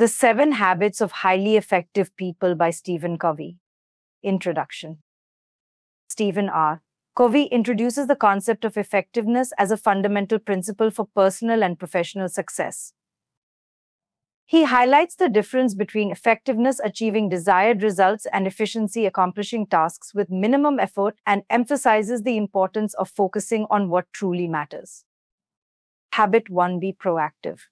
The Seven Habits of Highly Effective People by Stephen Covey. Introduction Stephen R. Covey introduces the concept of effectiveness as a fundamental principle for personal and professional success. He highlights the difference between effectiveness achieving desired results and efficiency accomplishing tasks with minimum effort and emphasizes the importance of focusing on what truly matters. Habit 1 Be proactive.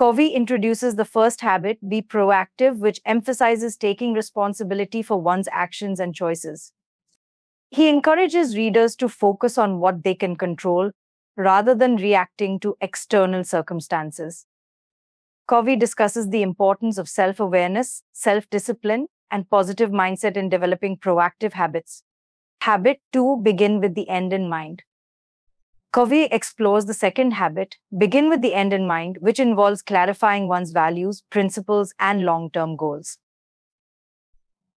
Covey introduces the first habit, be proactive, which emphasizes taking responsibility for one's actions and choices. He encourages readers to focus on what they can control rather than reacting to external circumstances. Covey discusses the importance of self awareness, self discipline, and positive mindset in developing proactive habits. Habit 2 Begin with the end in mind. Covey explores the second habit, begin with the end in mind, which involves clarifying one's values, principles, and long term goals.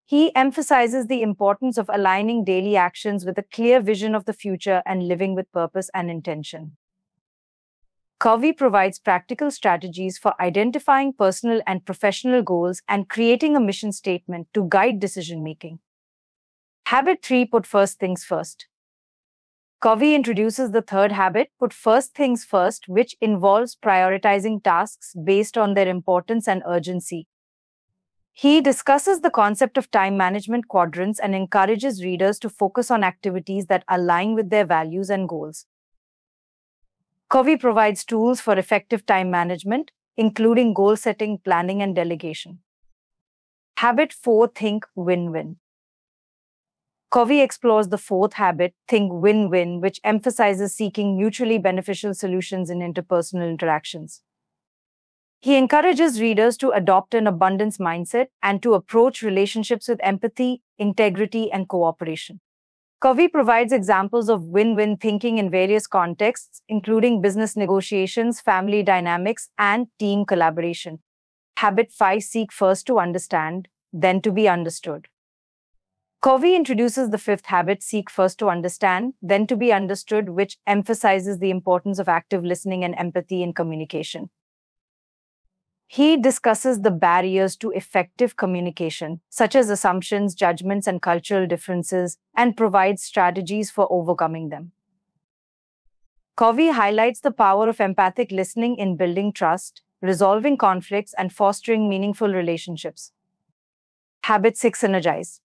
He emphasizes the importance of aligning daily actions with a clear vision of the future and living with purpose and intention. Covey provides practical strategies for identifying personal and professional goals and creating a mission statement to guide decision making. Habit 3 Put first things first. Covey introduces the third habit, put first things first, which involves prioritizing tasks based on their importance and urgency. He discusses the concept of time management quadrants and encourages readers to focus on activities that align with their values and goals. Covey provides tools for effective time management, including goal setting, planning, and delegation. Habit 4 Think Win Win. Covey explores the fourth habit, think win win, which emphasizes seeking mutually beneficial solutions in interpersonal interactions. He encourages readers to adopt an abundance mindset and to approach relationships with empathy, integrity, and cooperation. Covey provides examples of win win thinking in various contexts, including business negotiations, family dynamics, and team collaboration. Habit 5 Seek first to understand, then to be understood. Covey introduces the fifth habit seek first to understand, then to be understood, which emphasizes the importance of active listening and empathy in communication. He discusses the barriers to effective communication, such as assumptions, judgments, and cultural differences, and provides strategies for overcoming them. Covey highlights the power of empathic listening in building trust, resolving conflicts, and fostering meaningful relationships. Habit 6 Synergize.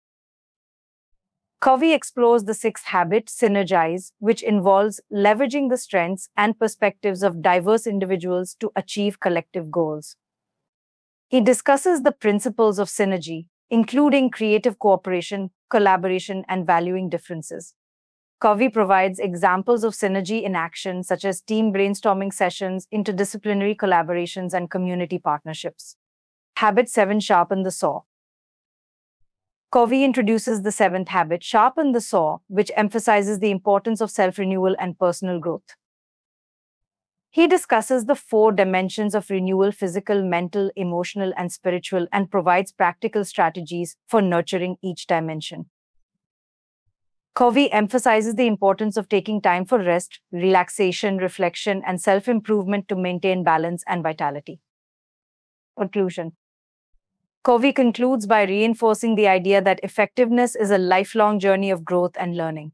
Covey explores the sixth habit, synergize, which involves leveraging the strengths and perspectives of diverse individuals to achieve collective goals. He discusses the principles of synergy, including creative cooperation, collaboration, and valuing differences. Covey provides examples of synergy in action, such as team brainstorming sessions, interdisciplinary collaborations, and community partnerships. Habit 7 Sharpen the Saw. Covey introduces the seventh habit, sharpen the saw, which emphasizes the importance of self renewal and personal growth. He discusses the four dimensions of renewal physical, mental, emotional, and spiritual and provides practical strategies for nurturing each dimension. Covey emphasizes the importance of taking time for rest, relaxation, reflection, and self improvement to maintain balance and vitality. Conclusion Covey concludes by reinforcing the idea that effectiveness is a lifelong journey of growth and learning.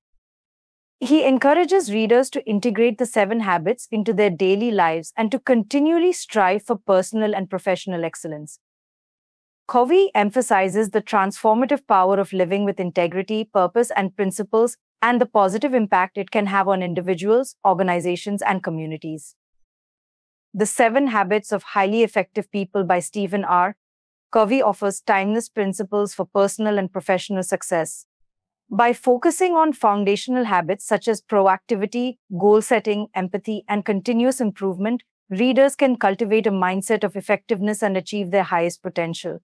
He encourages readers to integrate the seven habits into their daily lives and to continually strive for personal and professional excellence. Covey emphasizes the transformative power of living with integrity, purpose, and principles, and the positive impact it can have on individuals, organizations, and communities. The Seven Habits of Highly Effective People by Stephen R. Covey offers timeless principles for personal and professional success. By focusing on foundational habits such as proactivity, goal setting, empathy, and continuous improvement, readers can cultivate a mindset of effectiveness and achieve their highest potential.